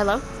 Hello?